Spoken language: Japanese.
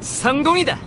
성공이 다.